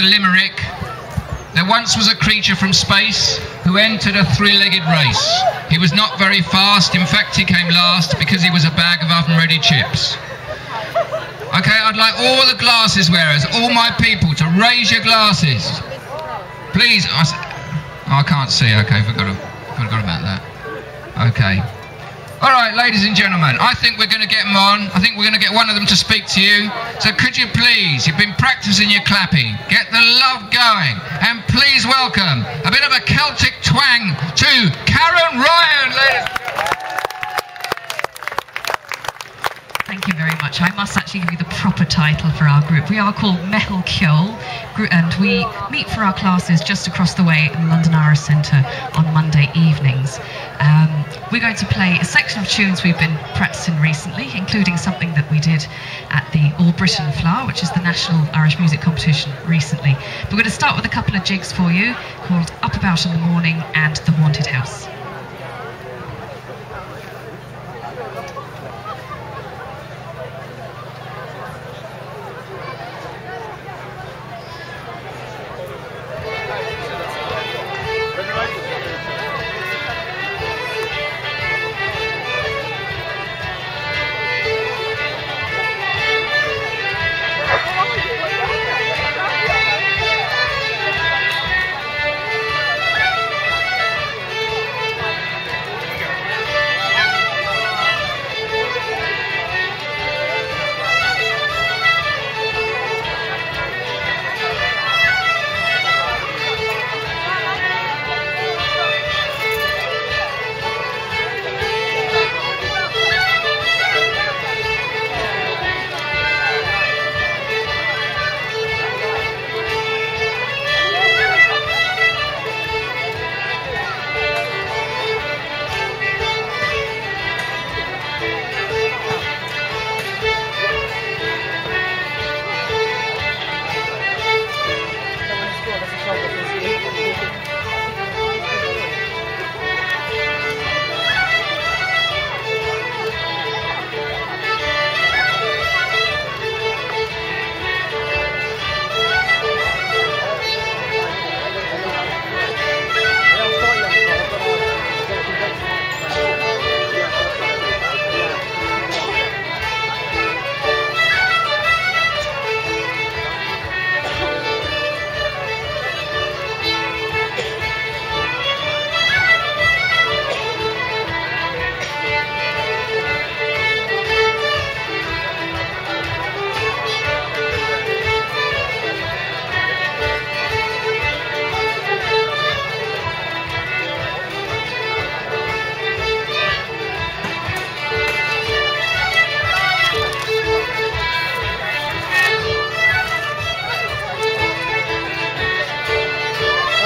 a limerick. There once was a creature from space who entered a three-legged race. He was not very fast. In fact, he came last because he was a bag of oven-ready chips. Okay, I'd like all the glasses wearers, all my people, to raise your glasses. Please. I, oh, I can't see. Okay, forgot, forgot about that. Okay. All right, ladies and gentlemen, I think we're going to get them on. I think we're going to get one of them to speak to you. So could you please, you've been practicing your clapping, get the love going, and please welcome a bit of a Celtic twang to Karen Ryan, ladies. Thank you very much. I must actually give you the proper title for our group. We are called Meitheal Cheoil, and we meet for our classes just across the way in the London Irish Centre on Monday evenings. Um, we're going to play a section of tunes we've been practicing recently, including something that we did at the All Britain Fleadh, which is the national Irish music competition recently. We're going to start with a couple of jigs for you called Up About in the Morning and The Haunted House.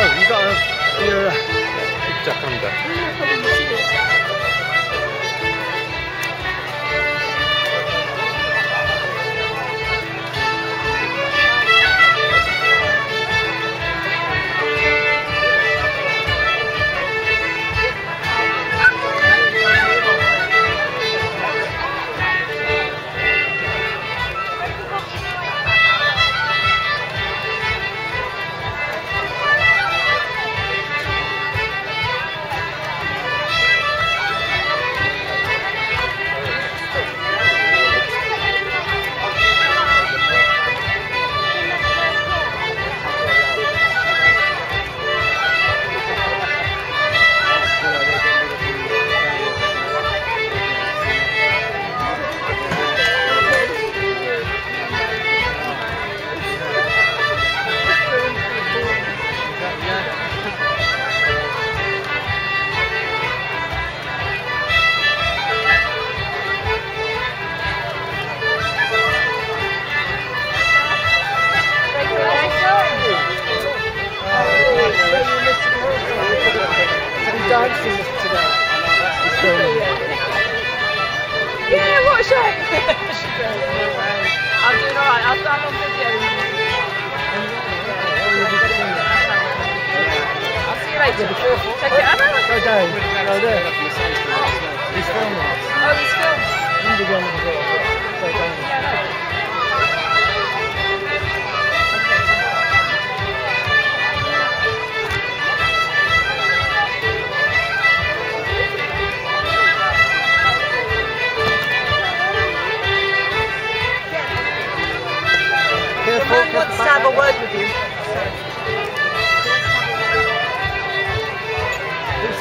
Oh, you got a, you're a duck under. dancing today. Yeah, what a. I'm doing alright. I'll start on video. I'll see you later. Take it. Anna. Go down. Go there. He's filming. Oh, he's filmed.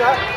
đấy